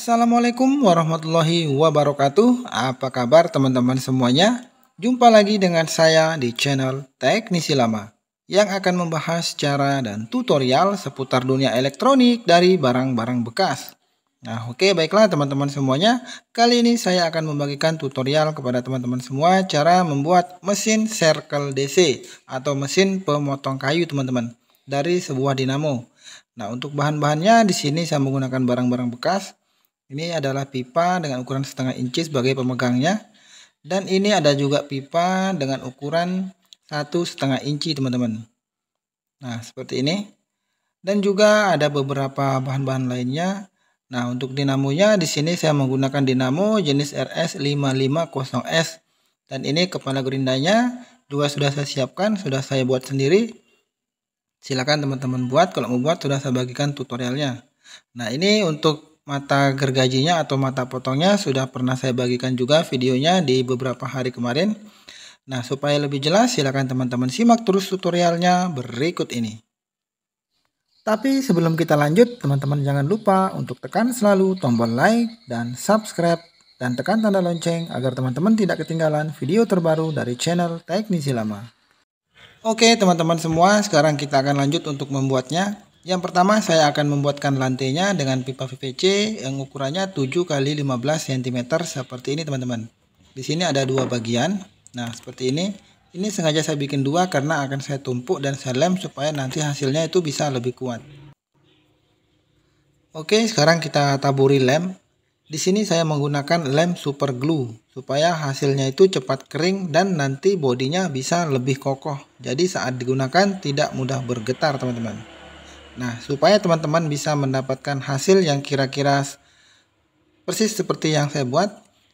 Assalamualaikum warahmatullahi wabarakatuh. Apa kabar teman-teman semuanya? Jumpa lagi dengan saya di channel Teknisi Lama yang akan membahas cara dan tutorial seputar dunia elektronik dari barang-barang bekas. Nah, oke okay, baiklah teman-teman semuanya. Kali ini saya akan membagikan tutorial kepada teman-teman semua cara membuat mesin circle DC atau mesin pemotong kayu teman-teman dari sebuah dinamo. Nah, untuk bahan-bahannya di sini saya menggunakan barang-barang bekas ini adalah pipa dengan ukuran setengah inci sebagai pemegangnya. Dan ini ada juga pipa dengan ukuran satu setengah inci teman-teman. Nah seperti ini. Dan juga ada beberapa bahan-bahan lainnya. Nah untuk dinamonya di sini saya menggunakan dinamo jenis RS550S. Dan ini kepala gerindanya juga sudah saya siapkan, sudah saya buat sendiri. Silakan teman-teman buat, kalau mau buat sudah saya bagikan tutorialnya. Nah ini untuk mata gergajinya atau mata potongnya sudah pernah saya bagikan juga videonya di beberapa hari kemarin. Nah, supaya lebih jelas silakan teman-teman simak terus tutorialnya berikut ini. Tapi sebelum kita lanjut, teman-teman jangan lupa untuk tekan selalu tombol like dan subscribe dan tekan tanda lonceng agar teman-teman tidak ketinggalan video terbaru dari channel Teknisi Lama. Oke teman-teman semua, sekarang kita akan lanjut untuk membuatnya. Yang pertama saya akan membuatkan lantainya dengan pipa PVC yang ukurannya 7 x 15 cm seperti ini teman-teman. Di sini ada dua bagian. Nah, seperti ini. Ini sengaja saya bikin dua karena akan saya tumpuk dan saya lem supaya nanti hasilnya itu bisa lebih kuat. Oke, sekarang kita taburi lem. Di sini saya menggunakan lem super glue supaya hasilnya itu cepat kering dan nanti bodinya bisa lebih kokoh. Jadi saat digunakan tidak mudah bergetar, teman-teman. Nah, supaya teman-teman bisa mendapatkan hasil yang kira-kira persis seperti yang saya buat,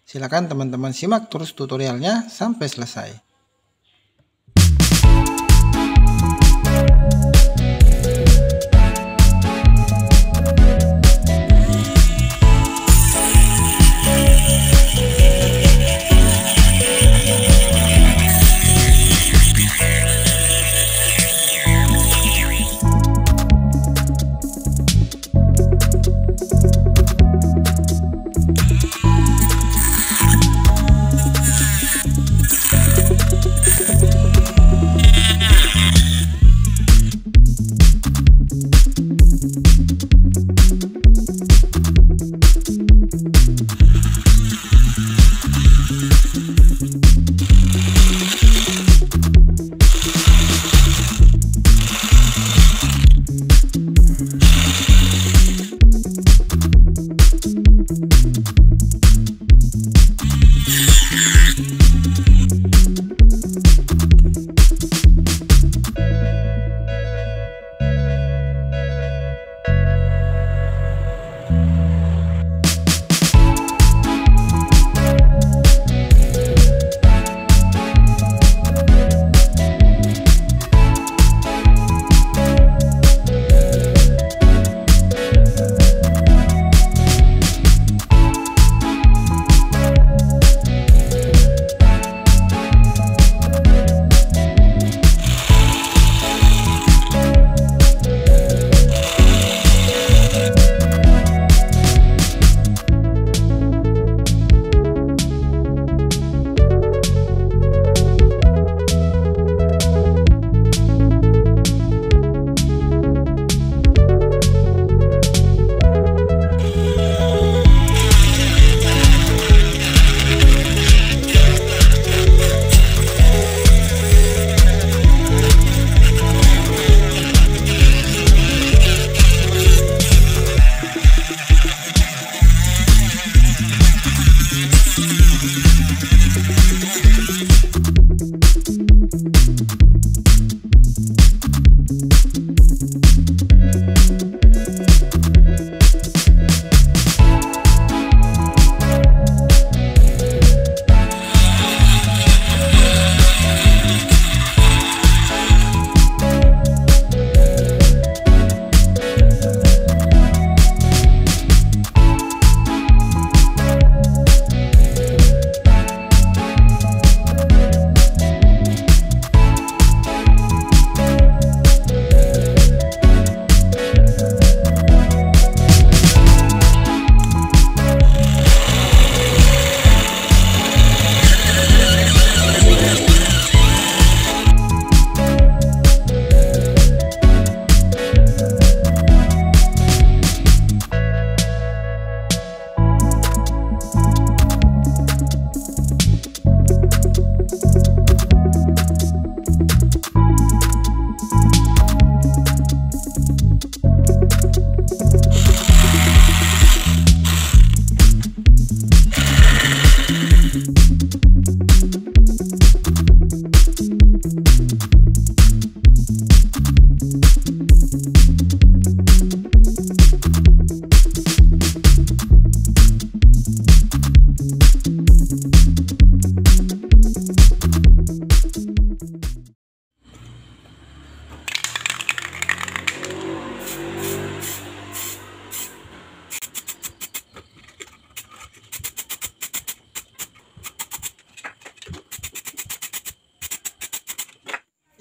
silakan teman-teman simak terus tutorialnya sampai selesai.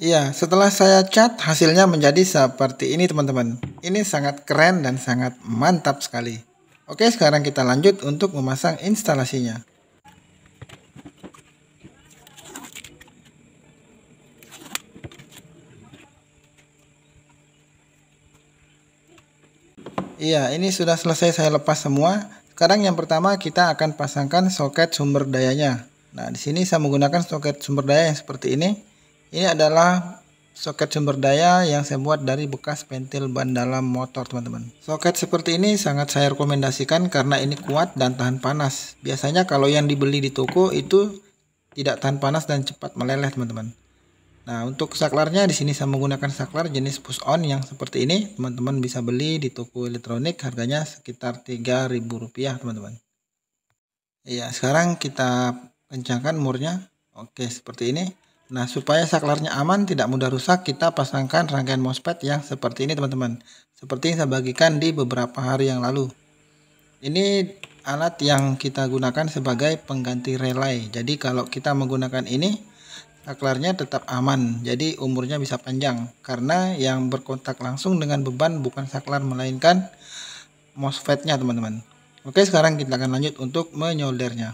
Iya, setelah saya cat hasilnya menjadi seperti ini teman-teman. Ini sangat keren dan sangat mantap sekali. Oke, sekarang kita lanjut untuk memasang instalasinya. Iya, ini sudah selesai saya lepas semua. Sekarang yang pertama kita akan pasangkan soket sumber dayanya. Nah, di sini saya menggunakan soket sumber daya yang seperti ini. Ini adalah soket sumber daya yang saya buat dari bekas pentil ban dalam motor teman-teman. Soket seperti ini sangat saya rekomendasikan karena ini kuat dan tahan panas. Biasanya kalau yang dibeli di toko itu tidak tahan panas dan cepat meleleh teman-teman. Nah untuk saklarnya di sini saya menggunakan saklar jenis push on yang seperti ini. Teman-teman bisa beli di toko elektronik harganya sekitar Rp3.000 teman-teman. Iya sekarang kita kencangkan murnya. Oke seperti ini. Nah, supaya saklarnya aman, tidak mudah rusak, kita pasangkan rangkaian MOSFET yang seperti ini teman-teman. Seperti yang saya bagikan di beberapa hari yang lalu. Ini alat yang kita gunakan sebagai pengganti relay. Jadi kalau kita menggunakan ini, saklarnya tetap aman. Jadi umurnya bisa panjang. Karena yang berkontak langsung dengan beban bukan saklar, melainkan MOSFET-nya teman-teman. Oke, sekarang kita akan lanjut untuk menyoldernya.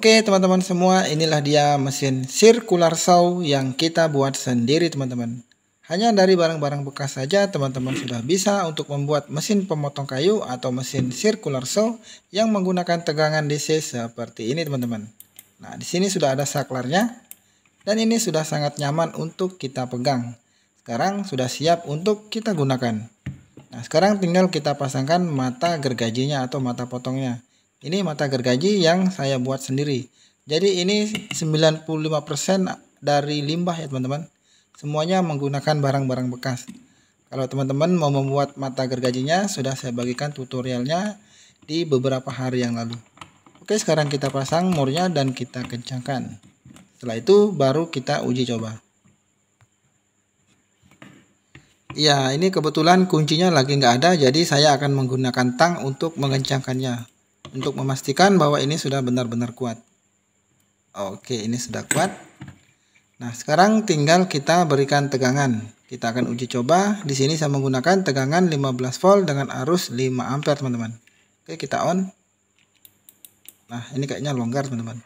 Oke teman-teman semua inilah dia mesin circular saw yang kita buat sendiri teman-teman. Hanya dari barang-barang bekas saja teman-teman sudah bisa untuk membuat mesin pemotong kayu atau mesin circular saw yang menggunakan tegangan DC seperti ini teman-teman. Nah di sini sudah ada saklarnya dan ini sudah sangat nyaman untuk kita pegang. Sekarang sudah siap untuk kita gunakan. Nah sekarang tinggal kita pasangkan mata gergajinya atau mata potongnya ini mata gergaji yang saya buat sendiri. Jadi ini 95% dari limbah ya teman-teman. Semuanya menggunakan barang-barang bekas. Kalau teman-teman mau membuat mata gergajinya sudah saya bagikan tutorialnya di beberapa hari yang lalu. Oke sekarang kita pasang murnya dan kita kencangkan. Setelah itu baru kita uji coba. Ya ini kebetulan kuncinya lagi nggak ada jadi saya akan menggunakan tang untuk mengencangkannya untuk memastikan bahwa ini sudah benar-benar kuat. Oke, ini sudah kuat. Nah, sekarang tinggal kita berikan tegangan. Kita akan uji coba. Di sini saya menggunakan tegangan 15 volt dengan arus 5 ampere, teman-teman. Oke, kita on. Nah, ini kayaknya longgar, teman-teman.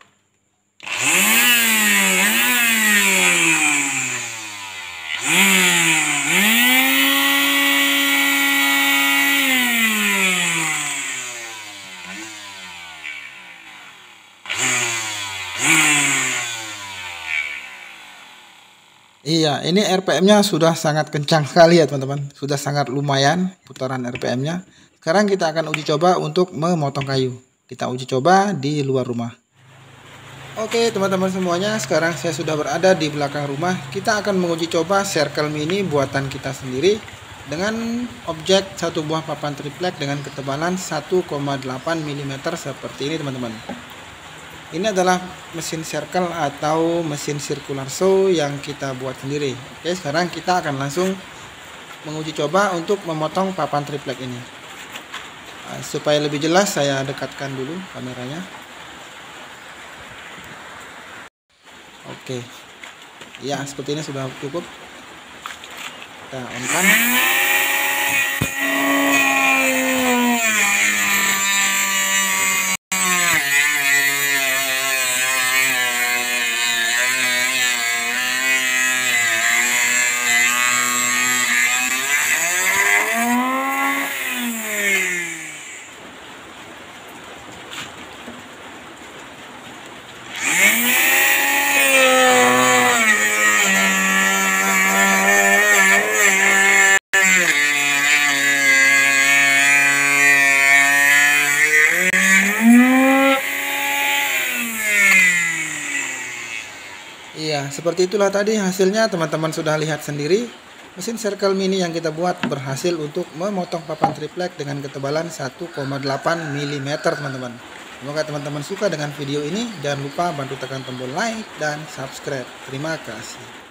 Ini RPM-nya sudah sangat kencang sekali ya teman-teman. Sudah sangat lumayan putaran RPM-nya. Sekarang kita akan uji coba untuk memotong kayu. Kita uji coba di luar rumah. Oke teman-teman semuanya, sekarang saya sudah berada di belakang rumah. Kita akan menguji coba circle mini buatan kita sendiri dengan objek satu buah papan triplek dengan ketebalan 1,8 mm seperti ini teman-teman. Ini adalah mesin circle atau mesin circular saw yang kita buat sendiri. Oke, sekarang kita akan langsung menguji coba untuk memotong papan triplek ini. Nah, supaya lebih jelas saya dekatkan dulu kameranya. Oke. Ya, seperti ini sudah cukup. Kita on kan. Seperti itulah tadi hasilnya teman-teman sudah lihat sendiri. Mesin Circle Mini yang kita buat berhasil untuk memotong papan triplek dengan ketebalan 1,8 mm teman-teman. Semoga teman-teman suka dengan video ini. Jangan lupa bantu tekan tombol like dan subscribe. Terima kasih.